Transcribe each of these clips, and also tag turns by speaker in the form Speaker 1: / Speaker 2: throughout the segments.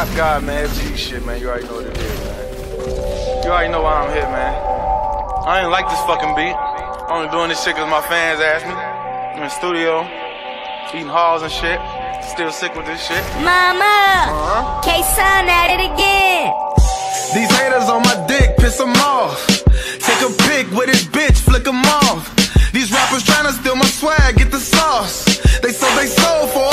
Speaker 1: Rap God, man, FG shit, man. You already know what it is, man. You already know why I'm here, man. I ain't like this fucking beat. I'm only doing this shit cause my fans asked me. I'm in the studio, eating halls and shit. Still sick with this shit.
Speaker 2: Mama,
Speaker 1: Uh-huh.
Speaker 2: K-Sun at it again.
Speaker 3: These haters on my dick, piss them off. Take a pic with his bitch, flick them off. These rappers tryna steal my swag, get the sauce. They sold they sold for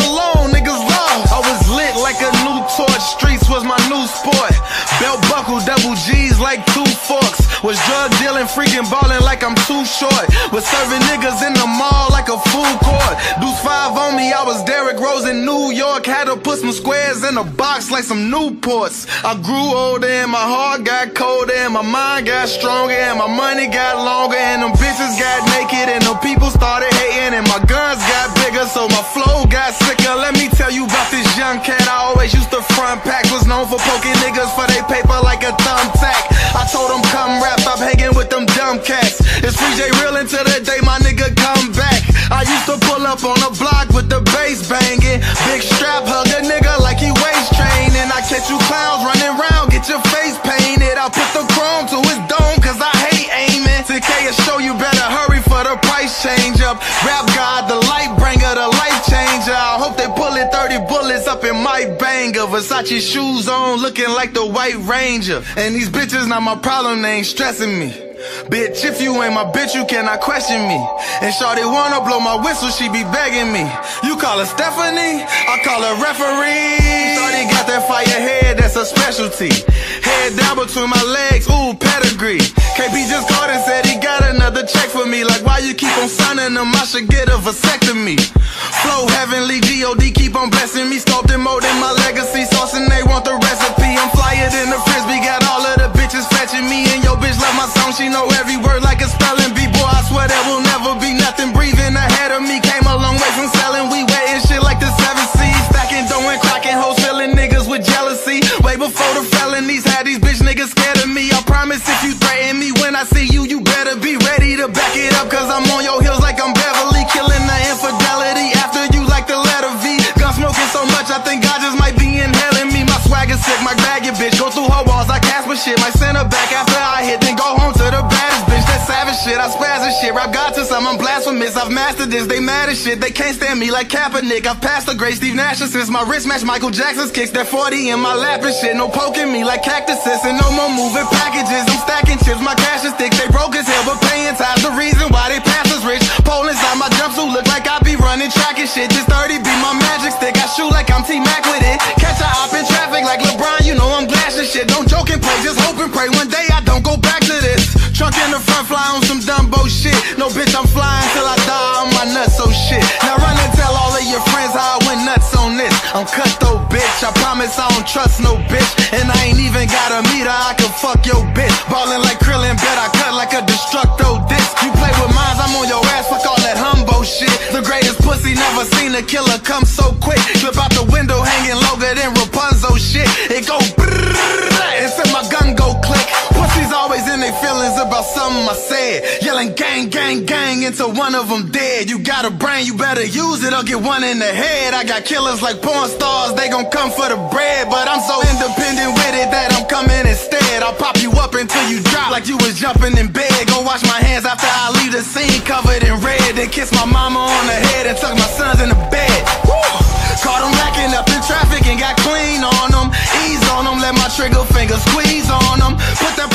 Speaker 3: sport. Belt buckle, double G's like two forks. Was drug dealing, freaking ballin' like I'm too short. Was serving niggas in the mall like a food court. Deuce five on me, I was Derrick Rose in New York. Had to put some squares in a box like some Newports. I grew older and my heart got colder and my mind got stronger and my money got longer and them bitches got naked and the people started hating and my guns got bigger so my flow got known for poking niggas for they paper like a thumbtack. I told them come rap, stop hanging with them dumb cats. It's Free J real until the day my nigga come back. I used to pull up on the block with the bass banging. Big strap hug a nigga like he waist training. I catch you clowns running around, get your face painted. I put the chrome to his dome cause I hate aiming. To K show you better hurry for the price change up. Rap God, the light bringer, the life changer. 30 up in my banger. Versace shoes on, looking like the White Ranger. And these bitches not my problem, they ain't stressing me. Bitch, if you ain't my bitch, you cannot question me. And Shawty wanna blow my whistle, she be begging me. You call her Stephanie, I call her referee. Shawty got that fire head, that's a specialty. Head down between my legs, ooh, pedigree. KB just called and said he got another check for me. Like, why you keep on signing them? I should get a vasectomy. Flow heavenly, G-O-D keep on blessing me. Sculpting, molding my legacy. Saucing, they want the recipe. I'm flyer than the frisbee. Got all of the bitches fetching me. And yo, bitch love my song. She know every word like a spelling bee. Boy, I swear there will Before the felonies had these bitch niggas scared of me. I promise if you threaten me when I see you, you better be ready to back it up. Cause I'm on your heels like I'm Beverly. Killing the infidelity after you like the letter V. Gun smoking so much, I think God just might be inhaling me. My swag is sick, my bag it, bitch. Go through her walls, I cast my shit. Might send her back after I hit, then go home to the baddest bitch. That savage shit, I spaz and shit. Rap God some, I'm blasphemous. I've mastered this, they mad as shit. They can't stand me like Kaepernick. I've passed the great Steve Nash since my wrist match Michael Jackson's kicks. That 40 in my lap and shit. No poking me like cactuses and no more moving packages. I'm stacking chips, my cash is thick. They broke as hell, but paying ties. The reason why they pass us rich. Pole inside my jumpsuit look like I be running track and shit. This 30 be my magic stick. I shoot like I'm T-Mac with it. Catch a hop in traffic like LeBron, you know I'm blasting shit. Don't joke and play, just hope and pray. One day I don't go back to this. Trunk in the front, fly on some Dumbo shit. No bitch, I'm flying till I die on my nuts, so shit. Now run and tell all of your friends how I went nuts on this. I'm cutthroat, bitch. I promise I don't trust no bitch. And I ain't even got a meter, I can fuck your bitch. Ballin' like Krillin, bet I cut like a destructo disc. You play with mines, I'm on your ass, fuck all that humbo shit. The greatest pussy, never seen a killer come so quick. Flip I said. Yelling gang, gang, gang until one of them dead. You got a brain, you better use it or get one in the head. I got killers like porn stars, they gon' come for the bread. But I'm so independent with it that I'm coming instead. I'll pop you up until you drop like you was jumping in bed. Go wash my hands after I leave the scene covered in red. Then kiss my mama on the head and tuck my sons in the bed. Caught them racking up in traffic and got clean on them. Ease on them, let my trigger finger squeeze on them. Put that